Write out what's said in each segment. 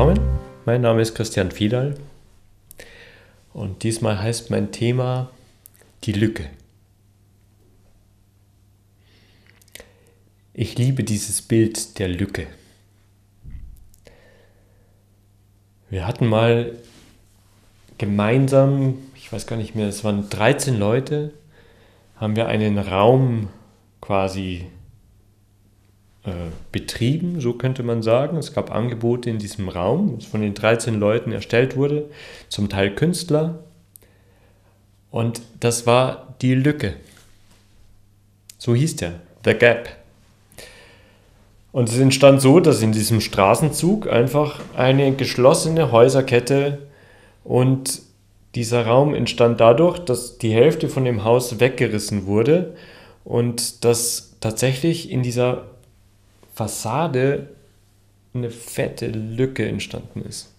willkommen. Mein Name ist Christian Fiedal und diesmal heißt mein Thema die Lücke. Ich liebe dieses Bild der Lücke. Wir hatten mal gemeinsam, ich weiß gar nicht mehr, es waren 13 Leute, haben wir einen Raum quasi äh, betrieben, so könnte man sagen. Es gab Angebote in diesem Raum, das von den 13 Leuten erstellt wurde, zum Teil Künstler. Und das war die Lücke. So hieß der, The Gap. Und es entstand so, dass in diesem Straßenzug einfach eine geschlossene Häuserkette und dieser Raum entstand dadurch, dass die Hälfte von dem Haus weggerissen wurde und dass tatsächlich in dieser Fassade eine fette Lücke entstanden ist.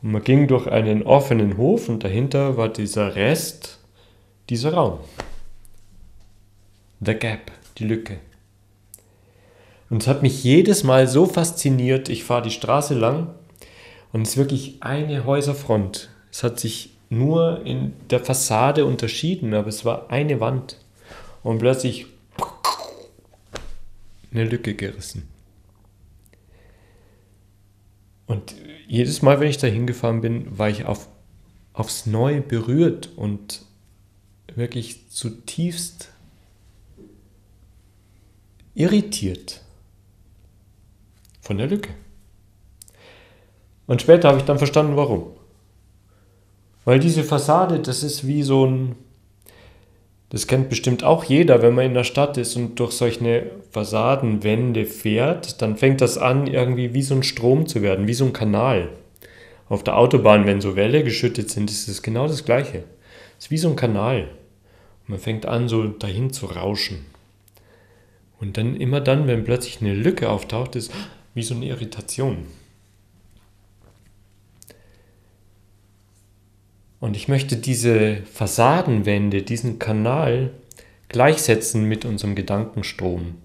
Und man ging durch einen offenen Hof und dahinter war dieser Rest, dieser Raum. The Gap, die Lücke. Und es hat mich jedes Mal so fasziniert. Ich fahre die Straße lang und es ist wirklich eine Häuserfront. Es hat sich nur in der Fassade unterschieden, aber es war eine Wand. Und plötzlich eine Lücke gerissen. Und jedes Mal, wenn ich da hingefahren bin, war ich auf, aufs Neue berührt und wirklich zutiefst irritiert von der Lücke. Und später habe ich dann verstanden, warum. Weil diese Fassade, das ist wie so ein das kennt bestimmt auch jeder, wenn man in der Stadt ist und durch solche Fassadenwände fährt, dann fängt das an, irgendwie wie so ein Strom zu werden, wie so ein Kanal. Auf der Autobahn, wenn so Welle geschüttet sind, ist es genau das Gleiche. Es ist wie so ein Kanal. Und man fängt an, so dahin zu rauschen. Und dann immer dann, wenn plötzlich eine Lücke auftaucht, ist wie so eine Irritation. Und ich möchte diese Fassadenwände, diesen Kanal gleichsetzen mit unserem Gedankenstrom.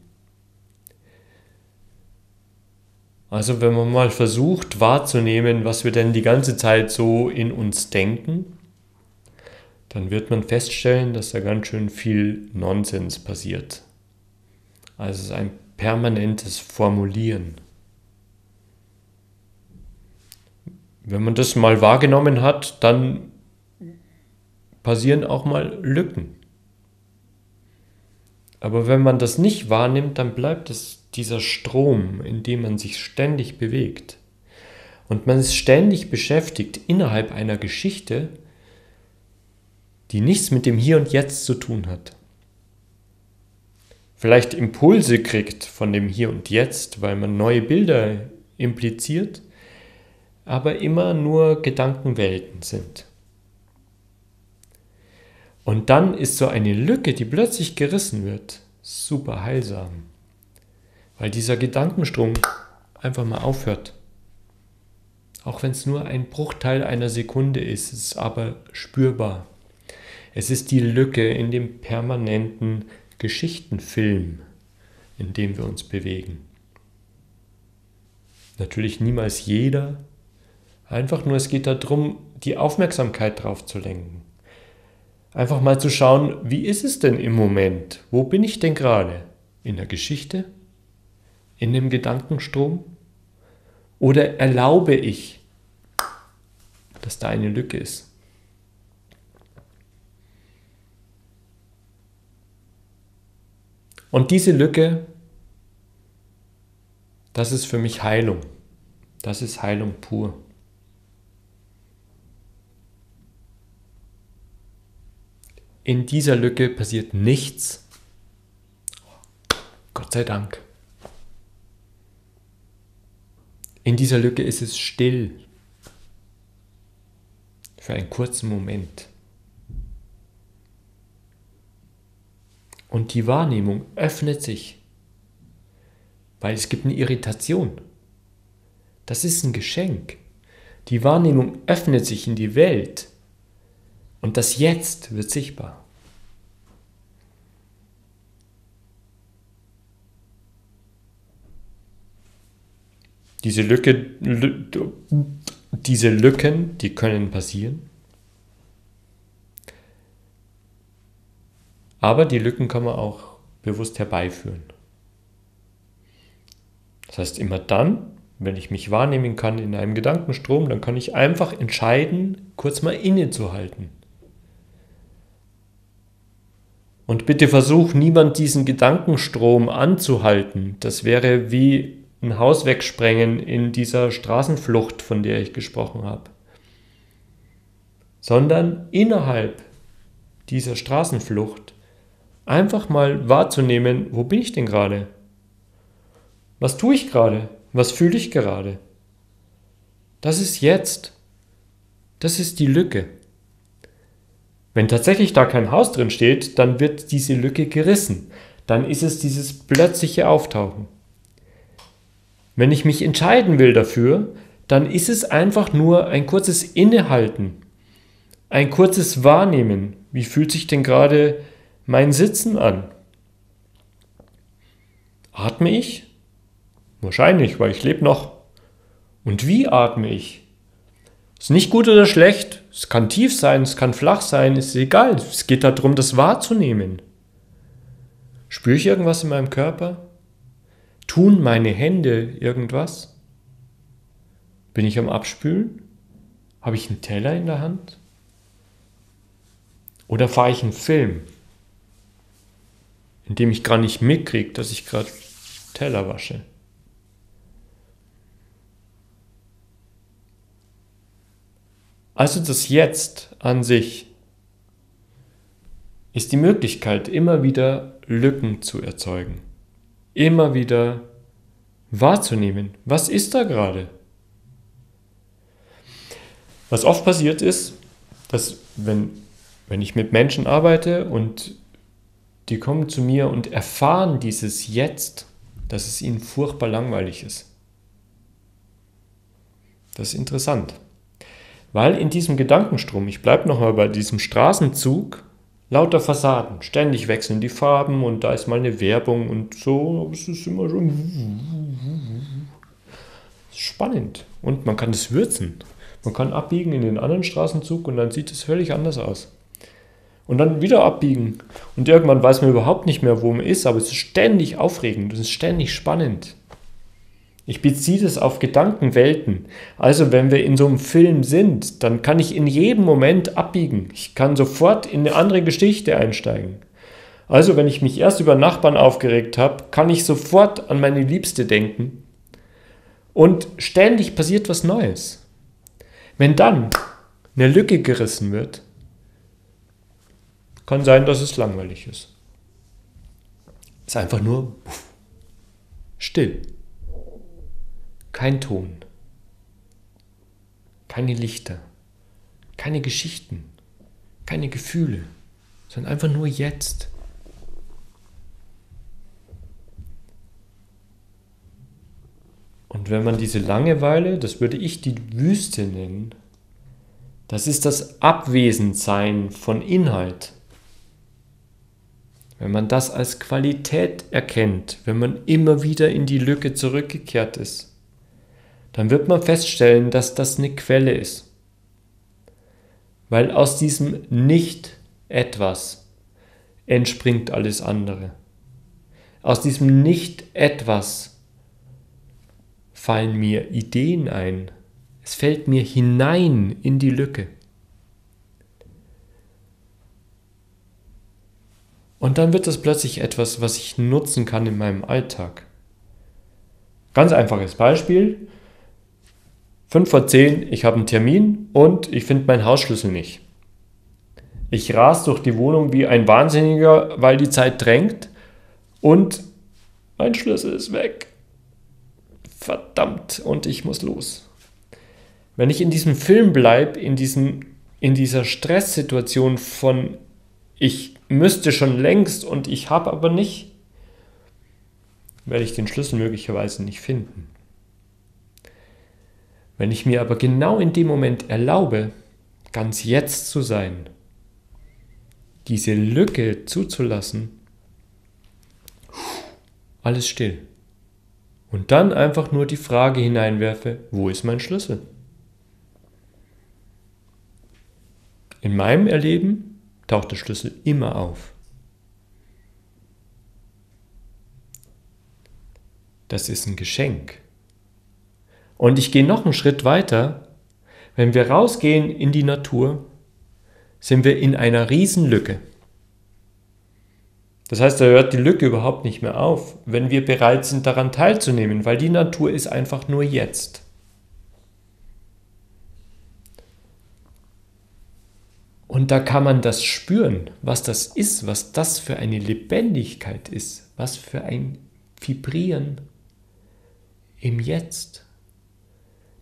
Also wenn man mal versucht wahrzunehmen, was wir denn die ganze Zeit so in uns denken, dann wird man feststellen, dass da ganz schön viel Nonsens passiert. Also es ist ein permanentes Formulieren. Wenn man das mal wahrgenommen hat, dann passieren auch mal Lücken. Aber wenn man das nicht wahrnimmt, dann bleibt es dieser Strom, in dem man sich ständig bewegt. Und man ist ständig beschäftigt innerhalb einer Geschichte, die nichts mit dem Hier und Jetzt zu tun hat. Vielleicht Impulse kriegt von dem Hier und Jetzt, weil man neue Bilder impliziert, aber immer nur Gedankenwelten sind. Und dann ist so eine Lücke, die plötzlich gerissen wird, super heilsam. Weil dieser Gedankenstrom einfach mal aufhört. Auch wenn es nur ein Bruchteil einer Sekunde ist, ist es aber spürbar. Es ist die Lücke in dem permanenten Geschichtenfilm, in dem wir uns bewegen. Natürlich niemals jeder, einfach nur es geht darum, die Aufmerksamkeit drauf zu lenken. Einfach mal zu schauen, wie ist es denn im Moment? Wo bin ich denn gerade? In der Geschichte? In dem Gedankenstrom? Oder erlaube ich, dass da eine Lücke ist? Und diese Lücke, das ist für mich Heilung. Das ist Heilung pur. In dieser Lücke passiert nichts. Gott sei Dank. In dieser Lücke ist es still. Für einen kurzen Moment. Und die Wahrnehmung öffnet sich, weil es gibt eine Irritation. Das ist ein Geschenk. Die Wahrnehmung öffnet sich in die Welt und das Jetzt wird sichtbar. Diese Lücke, diese Lücken, die können passieren. Aber die Lücken kann man auch bewusst herbeiführen. Das heißt, immer dann, wenn ich mich wahrnehmen kann in einem Gedankenstrom, dann kann ich einfach entscheiden, kurz mal innezuhalten. Und bitte versuch niemand diesen Gedankenstrom anzuhalten. Das wäre wie ein Haus wegsprengen in dieser Straßenflucht, von der ich gesprochen habe. Sondern innerhalb dieser Straßenflucht einfach mal wahrzunehmen, wo bin ich denn gerade? Was tue ich gerade? Was fühle ich gerade? Das ist jetzt. Das ist die Lücke. Wenn tatsächlich da kein Haus drin steht, dann wird diese Lücke gerissen. Dann ist es dieses plötzliche Auftauchen. Wenn ich mich entscheiden will dafür, dann ist es einfach nur ein kurzes Innehalten, ein kurzes Wahrnehmen. Wie fühlt sich denn gerade mein Sitzen an? Atme ich? Wahrscheinlich, weil ich lebe noch. Und wie atme ich? Ist nicht gut oder schlecht. Es kann tief sein, es kann flach sein, ist egal. Es geht darum, das wahrzunehmen. Spüre ich irgendwas in meinem Körper? Tun meine Hände irgendwas? Bin ich am Abspülen? Habe ich einen Teller in der Hand? Oder fahre ich einen Film? in dem ich gar nicht mitkriege, dass ich gerade Teller wasche. Also das Jetzt an sich ist die Möglichkeit, immer wieder Lücken zu erzeugen, immer wieder wahrzunehmen, was ist da gerade. Was oft passiert ist, dass wenn, wenn ich mit Menschen arbeite und die kommen zu mir und erfahren dieses Jetzt, dass es ihnen furchtbar langweilig ist. Das ist interessant. Weil in diesem Gedankenstrom, ich bleibe nochmal bei diesem Straßenzug, lauter Fassaden, ständig wechseln die Farben und da ist mal eine Werbung und so, es ist immer schon spannend. Und man kann es würzen. Man kann abbiegen in den anderen Straßenzug und dann sieht es völlig anders aus und dann wieder abbiegen. Und irgendwann weiß man überhaupt nicht mehr, wo man ist, aber es ist ständig aufregend, es ist ständig spannend. Ich beziehe das auf Gedankenwelten. Also wenn wir in so einem Film sind, dann kann ich in jedem Moment abbiegen. Ich kann sofort in eine andere Geschichte einsteigen. Also wenn ich mich erst über Nachbarn aufgeregt habe, kann ich sofort an meine Liebste denken. Und ständig passiert was Neues. Wenn dann eine Lücke gerissen wird, kann sein, dass es langweilig ist. Ist einfach nur still. Kein Ton. Keine Lichter. Keine Geschichten. Keine Gefühle. Sondern einfach nur jetzt. Und wenn man diese Langeweile, das würde ich die Wüste nennen, das ist das Abwesendsein von Inhalt. Wenn man das als Qualität erkennt, wenn man immer wieder in die Lücke zurückgekehrt ist, dann wird man feststellen, dass das eine Quelle ist. Weil aus diesem Nicht-Etwas entspringt alles andere. Aus diesem Nicht-Etwas fallen mir Ideen ein. Es fällt mir hinein in die Lücke. Und dann wird das plötzlich etwas, was ich nutzen kann in meinem Alltag. Ganz einfaches Beispiel. 5 vor 10, ich habe einen Termin und ich finde meinen Hausschlüssel nicht. Ich ras durch die Wohnung wie ein Wahnsinniger, weil die Zeit drängt und mein Schlüssel ist weg. Verdammt, und ich muss los. Wenn ich in diesem Film bleibe, in, in dieser Stresssituation von ich müsste schon längst und ich habe aber nicht, werde ich den Schlüssel möglicherweise nicht finden. Wenn ich mir aber genau in dem Moment erlaube, ganz jetzt zu sein, diese Lücke zuzulassen, alles still. Und dann einfach nur die Frage hineinwerfe, wo ist mein Schlüssel? In meinem Erleben taucht der Schlüssel immer auf. Das ist ein Geschenk. Und ich gehe noch einen Schritt weiter. Wenn wir rausgehen in die Natur, sind wir in einer Riesenlücke. Das heißt, da hört die Lücke überhaupt nicht mehr auf, wenn wir bereit sind, daran teilzunehmen, weil die Natur ist einfach nur jetzt. Und da kann man das spüren, was das ist, was das für eine Lebendigkeit ist, was für ein Vibrieren im Jetzt.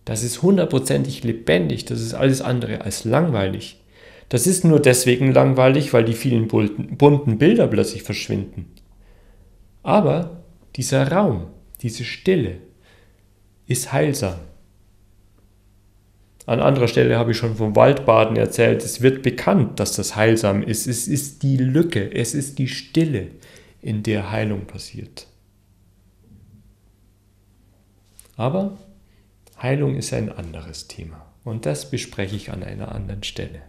Das ist hundertprozentig lebendig, das ist alles andere als langweilig. Das ist nur deswegen langweilig, weil die vielen bunten Bilder plötzlich verschwinden. Aber dieser Raum, diese Stille ist heilsam. An anderer Stelle habe ich schon vom Waldbaden erzählt. Es wird bekannt, dass das heilsam ist. Es ist die Lücke, es ist die Stille, in der Heilung passiert. Aber Heilung ist ein anderes Thema und das bespreche ich an einer anderen Stelle.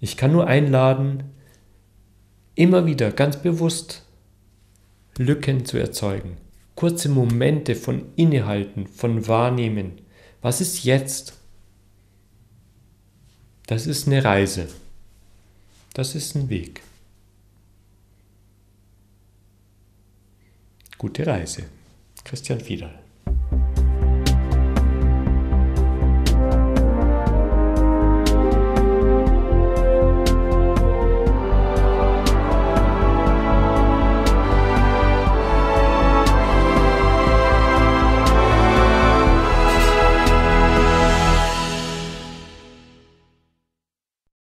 Ich kann nur einladen, immer wieder ganz bewusst Lücken zu erzeugen, kurze Momente von Innehalten, von Wahrnehmen. Was ist jetzt? Das ist eine Reise. Das ist ein Weg. Gute Reise. Christian Fiedel.